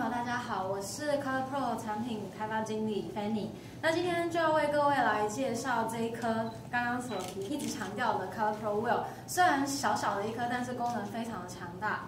友，大家好，我是 Color Pro 产品开发经理 Fanny。那今天就要为各位来介绍这一颗刚刚所提一直强调的 Color Pro Wheel。虽然小小的一颗，但是功能非常的强大。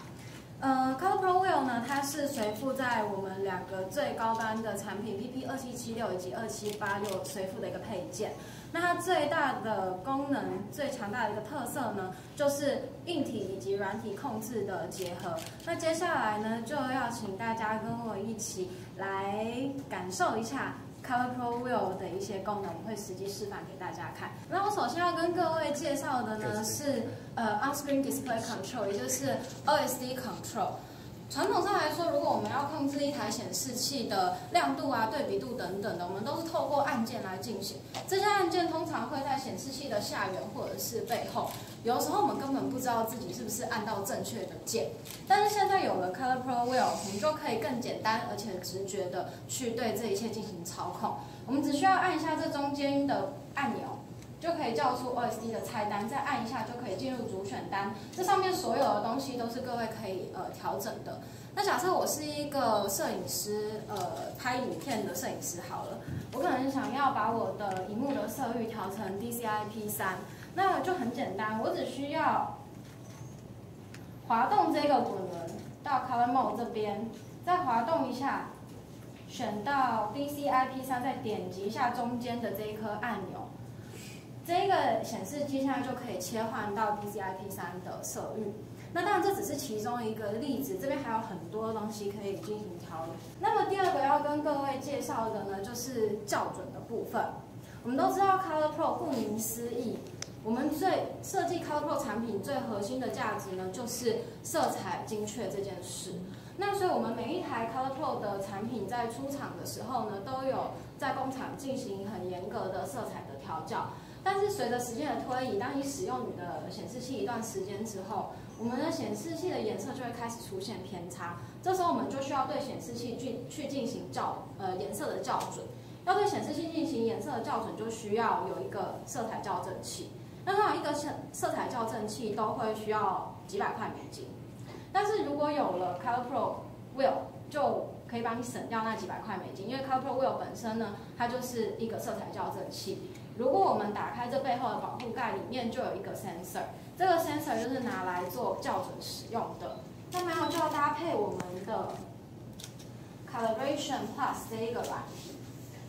呃，Color Pro Wheel 呢，它是随附在我们两个最高端的产品 PP 二七七六以及二七八六随附的一个配件。那它最大的功能、最强大的一个特色呢，就是硬体以及软体控制的结合。那接下来呢，就要请大家跟我一起来感受一下 Color Pro Wheel 的一些功能，我会实际示范给大家看。那我首先要跟各位介绍的呢是呃 On-Screen Display Control，也就是 OSD Control。传统上来说，如果我们要控制一台显示器的亮度啊、对比度等等的，我们都是透过按键来进行。这些按键通常会在显示器的下缘或者是背后，有时候我们根本不知道自己是不是按到正确的键。但是现在有了 Color Pro Wheel，我们就可以更简单而且直觉的去对这一切进行操控。我们只需要按一下这中间的按钮。就可以叫出 OSD 的菜单，再按一下就可以进入主选单。这上面所有的东西都是各位可以呃调整的。那假设我是一个摄影师，呃，拍影片的摄影师好了，我可能想要把我的荧幕的色域调成 DCI-P 三，那就很简单，我只需要滑动这个滚轮到 Color Mode 这边，再滑动一下，选到 DCI-P 三，再点击一下中间的这一颗按钮。这个显示器现在就可以切换到 DCI-P 三的色域。那当然这只是其中一个例子，这边还有很多东西可以进行调整。那么第二个要跟各位介绍的呢，就是校准的部分。我们都知道 Color Pro 顾名思义，我们最设计 Color Pro 产品最核心的价值呢，就是色彩精确这件事。那所以我们每一台 Color Pro 的产品在出厂的时候呢，都有在工厂进行很严格的色彩的调教。但是随着时间的推移，当你使用你的显示器一段时间之后，我们的显示器的颜色就会开始出现偏差。这时候我们就需要对显示器去去进行校呃颜色的校准。要对显示器进行颜色的校准，就需要有一个色彩校正器。那它一个色色彩校正器都会需要几百块美金。但是如果有了 Color Pro Wheel，就可以帮你省掉那几百块美金，因为 Color Pro Wheel 本身呢，它就是一个色彩校正器。如果我们打开这背后的保护盖，里面就有一个 sensor，这个 sensor 就是拿来做校准使用的。那么就要搭配我们的 calibration plus 这一个软体。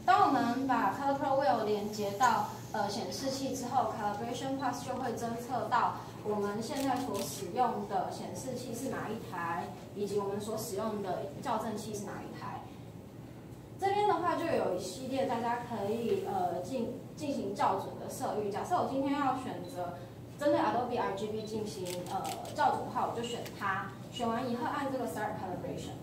当我们把 Color Pro Wheel 连接到呃显示器之后，calibration plus 就会侦测到我们现在所使用的显示器是哪一台，以及我们所使用的校正器是哪一台。这边的话就有一系列大家可以呃进进行校准的色域。假设我今天要选择针对 Adobe RGB 进行呃校准的话，我就选它。选完以后按这个 Start Calibration，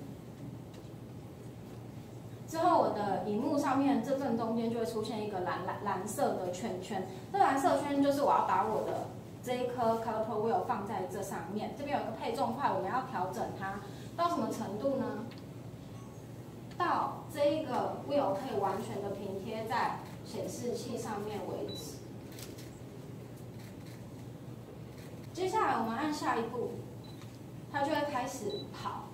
之后我的荧幕上面这正中间就会出现一个蓝蓝蓝色的圈圈。这蓝色圈就是我要把我的这一颗 Color Pro Wheel 放在这上面。这边有个配重块，我们要调整它到什么程度呢？到这一个 wheel 可以完全的平贴在显示器上面为止。接下来我们按下一步，它就会开始跑。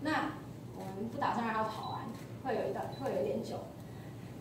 那我们不打算让它跑完，会有一段会有一点久。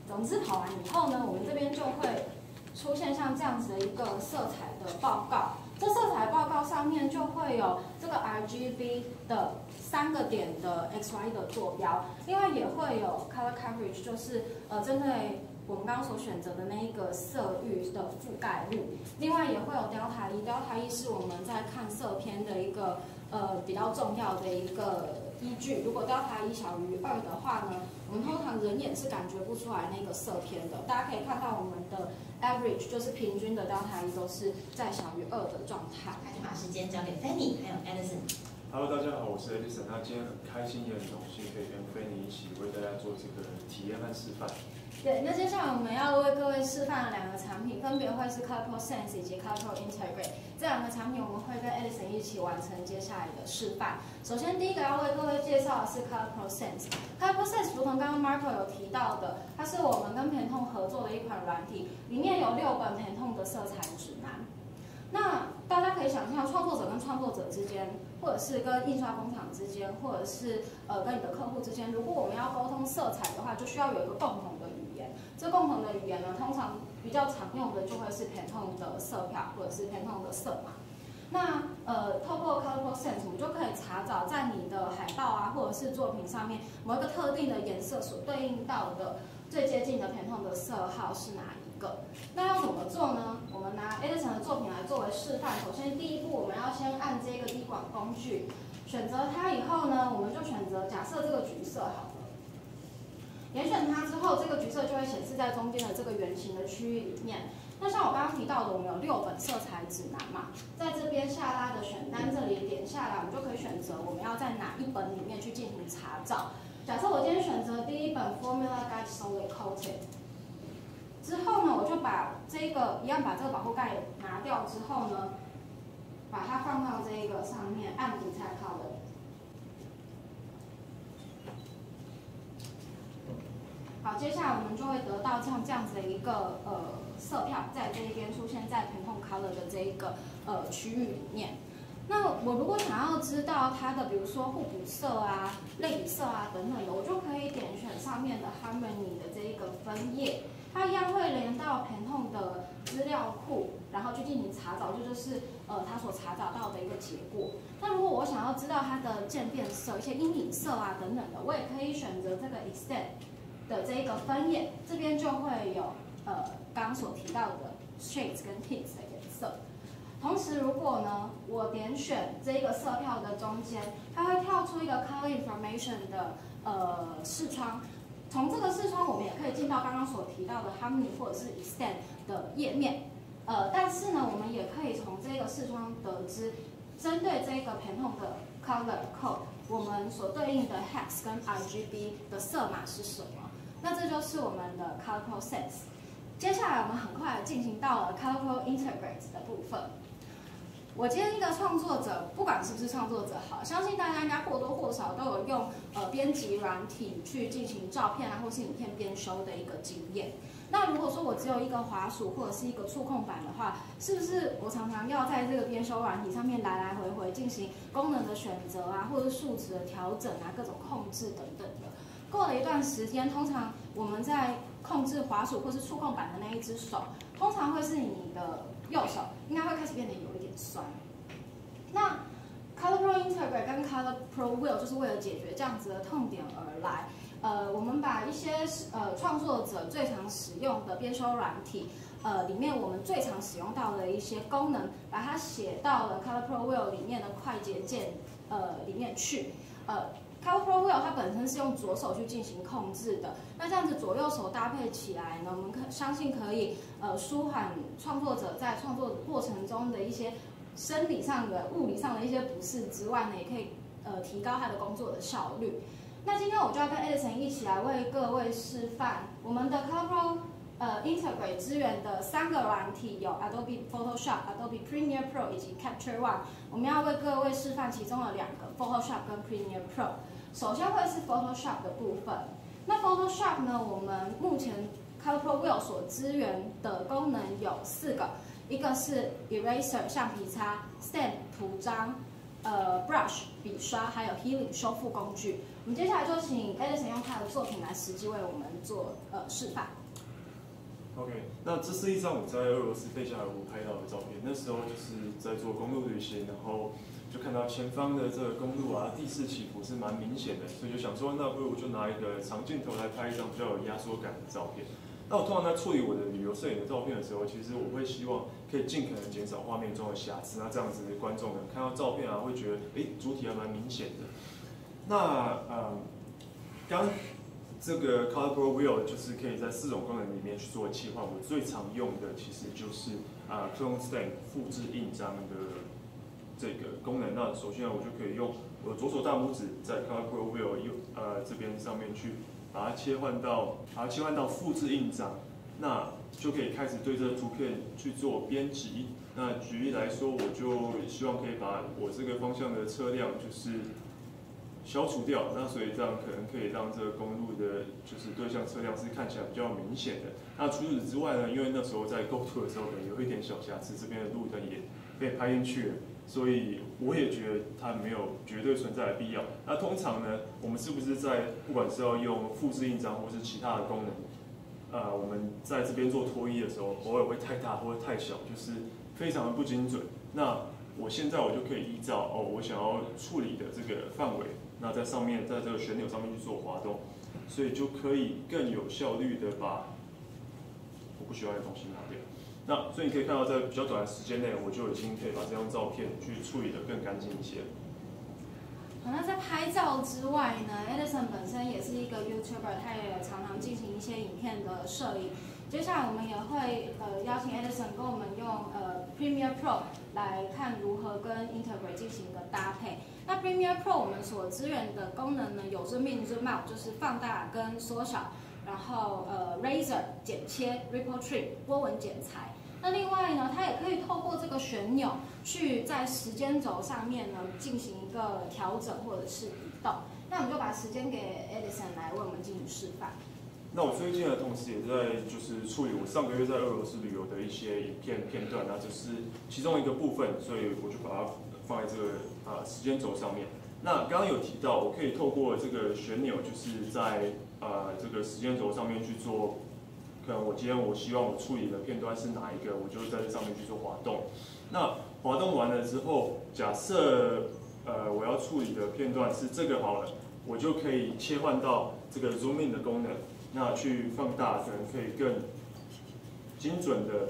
总之跑完以后呢，我们这边就会出现像这样子的一个色彩的报告。这色彩报告上面就会有这个 RGB 的三个点的 X Y 的坐标，另外也会有 Color Coverage，就是呃针对我们刚刚所选择的那一个色域的覆盖率，另外也会有 Delta E，Delta E 是我们在看色片的一个呃比较重要的一个依据。如果 Delta E 小于二的话呢，我们通常人眼是感觉不出来那个色片的。大家可以看到我们的。Average 就是平均的 delta E 都是在小于二的状态。那就把时间交给 Fanny，还有 Edison。Hello，大家好，我是 Edison。那今天很开心也很荣幸可以跟菲尼一起为大家做这个体验和示范。对，那接下来我们要为各位示范的两个产品，分别会是 Color Pro Sense 以及 Color Pro Integrate。这两个产品我们会跟 Edison 一起完成接下来的示范。首先，第一个要为各位介绍的是 Color Pro Sense。Color Pro Sense 如同刚刚 Marco 有提到的，它是我们跟偏痛合作的一款软体，里面有六本偏痛的色彩指南。那大家可以想象，创作者跟创作者之间或者是跟印刷工厂之间，或者是呃跟你的客户之间，如果我们要沟通色彩的话，就需要有一个共同的语言。这共同的语言呢，通常比较常用的就会是 Pantone 的色票，或者是 Pantone 的色码。那呃，透过 Color Sense，我们就可以查找在你的海报啊，或者是作品上面某一个特定的颜色所对应到的最接近的 Pantone 的色号是哪一个。那要怎么做呢？我们拿 Edison 的作品来作为示范。首先，第一步我们要先按这个滴管工具，选择它以后呢，我们就选择假设这个橘色好了。点选它之后，这个橘色就会显示在中间的这个圆形的区域里面。那像我刚刚提到的，我们有六本色彩指南嘛，在这边下拉的选单这里点下来，我们就可以选择我们要在哪一本里面去进行查找。假设我今天选择第一本 Formula Guide Solid Coated，之后呢，我就把这个一样把这个保护盖拿掉之后呢，把它放到这个上面，按 Detect Color。好，接下来我们就会得到像这样子的一个呃。色票在这一边出现在 Pantone Color 的这一个呃区域里面。那我如果想要知道它的，比如说互补色啊、类比色啊等等的，我就可以点选上面的 Harmony 的这一个分页，它一样会连到 Pantone 的资料库，然后去进行查找，这就是呃它所查找到的一个结果。那如果我想要知道它的渐变色、一些阴影色啊等等的，我也可以选择这个 Extend 的这一个分页，这边就会有。呃，刚所提到的 shades 跟 tints 的颜色。同时，如果呢，我点选这个色票的中间，它会跳出一个 color information 的呃视窗。从这个视窗，我们也可以进到刚刚所提到的 Harmony 或者是 Extend 的页面。呃，但是呢，我们也可以从这个视窗得知，针对这个 Pantone 的 color code，我们所对应的 hex 跟 RGB 的色码是什么？那这就是我们的 color process。接下来我们很快进行到了 Color Integrate 的部分。我今天一个创作者，不管是不是创作者好，相信大家应该或多或少都有用呃编辑软体去进行照片啊或是影片编修的一个经验。那如果说我只有一个滑鼠或者是一个触控板的话，是不是我常常要在这个编修软体上面来来回回进行功能的选择啊，或者数值的调整啊，各种控制等等。过了一段时间，通常我们在控制滑鼠或是触控板的那一只手，通常会是你的右手，应该会开始变得有一点酸。那 Color Pro Integrate 跟 Color Pro Wheel 就是为了解决这样子的痛点而来。呃，我们把一些呃创作者最常使用的编修软体，呃里面我们最常使用到的一些功能，把它写到了 Color Pro Wheel 里面的快捷键呃里面去，呃。Color Pro Wheel 它本身是用左手去进行控制的，那这样子左右手搭配起来呢，我们可相信可以呃舒缓创作者在创作过程中的一些生理上的、物理上的一些不适之外呢，也可以呃提高他的工作的效率。那今天我就要跟 Edison 一起来为各位示范我们的 Color Pro 呃 Integrate 资源的三个软体，有 Adobe Photoshop、Adobe Premiere Pro 以及 Capture One。我们要为各位示范其中的两个 Photoshop 跟 Premiere Pro。首先会是 Photoshop 的部分。那 Photoshop 呢？我们目前 Color Pro Wheel 所支援的功能有四个，一个是 Eraser 橡皮擦，Stamp 图章，呃，Brush 笔刷，还有 Healing 修复工具。我们接下来就请 Edison 用他的作品来实际为我们做呃示范。OK，那这是一张我在俄罗斯贝加尔湖拍到的照片。那时候就是在做公路旅行，然后。就看到前方的这个公路啊，地势起伏是蛮明显的，所以就想说，那不如我就拿一个长镜头来拍一张比较有压缩感的照片。那我通常在处理我的旅游摄影的照片的时候，其实我会希望可以尽可能减少画面中的瑕疵，那这样子观众呢看到照片啊，会觉得哎主体还蛮明显的。那呃，刚这个 Color Pro Wheel 就是可以在四种功能里面去做切换，我最常用的其实就是啊 Clone Stamp 复制印章的。这个功能，那首先我就可以用我左手大拇指在 Color Pro Wheel 右呃这边上面去把它切换到，把它切换到复制印章，那就可以开始对这个图片去做编辑。那举例来说，我就希望可以把我这个方向的车辆就是消除掉，那所以这样可能可以让这个公路的就是对向车辆是看起来比较明显的。那除此之外呢，因为那时候在构图的时候可能有一点小瑕疵，这边的路灯也被拍进去了。所以我也觉得它没有绝对存在的必要。那通常呢，我们是不是在不管是要用复制印章或是其他的功能，呃，我们在这边做脱衣的时候，偶尔会太大或者太小，就是非常的不精准。那我现在我就可以依照哦，我想要处理的这个范围，那在上面在这个旋钮上面去做滑动，所以就可以更有效率的把我不需要的东西拿掉。那所以你可以看到，在比较短的时间内，我就已经可以把这张照片去处理的更干净一些。好，那在拍照之外呢，Edison 本身也是一个 YouTuber，他也常常进行一些影片的摄影。接下来我们也会呃邀请 Edison 跟我们用呃 Premiere Pro 来看如何跟 Integrate 进行一个搭配。那 Premiere Pro 我们所支援的功能呢，有 Zoom In、Zoom Out，就是放大跟缩小，然后呃 Razor 剪切、Ripple Tree 波纹剪裁。那另外呢，它也可以透过这个旋钮去在时间轴上面呢进行一个调整或者是移动。那我们就把时间给 Edison 来为我们进行示范。那我最近的同时也在就是处理我上个月在俄罗斯旅游的一些影片片段，那就是其中一个部分，所以我就把它放在这个啊时间轴上面。那刚刚有提到，我可以透过这个旋钮，就是在呃这个时间轴上面去做。可能我今天我希望我处理的片段是哪一个，我就在这上面去做滑动。那滑动完了之后，假设呃我要处理的片段是这个好了，我就可以切换到这个 Zoom In 的功能，那去放大，可能可以更精准的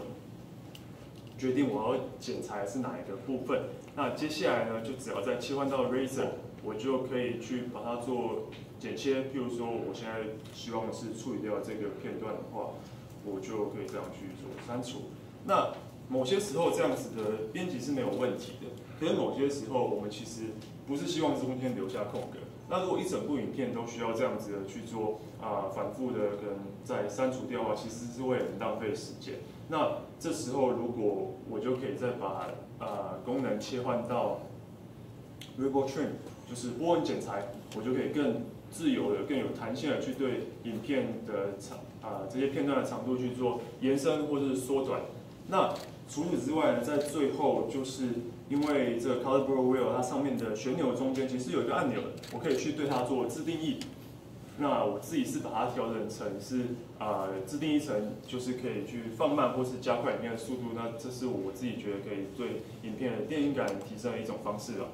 决定我要剪裁是哪一个部分。那接下来呢，就只要再切换到 Razor，我就可以去把它做。剪切，譬如说，我现在希望是处理掉这个片段的话，我就可以这样去做删除。那某些时候这样子的编辑是没有问题的，可是某些时候我们其实不是希望中间留下空格。那如果一整部影片都需要这样子的去做啊，反复的可能再删除掉的话，其实是会很浪费时间。那这时候如果我就可以再把啊功能切换到 Ripple Trim，就是波纹剪裁，我就可以更。自由的、更有弹性的去对影片的长啊这些片段的长度去做延伸或是缩短。那除此之外呢，在最后就是因为这个 Color Pro Wheel 它上面的旋钮中间其实有一个按钮，我可以去对它做自定义。那我自己是把它调整成是啊自定义成就是可以去放慢或是加快影片的速度。那这是我自己觉得可以对影片的电影感提升的一种方式了。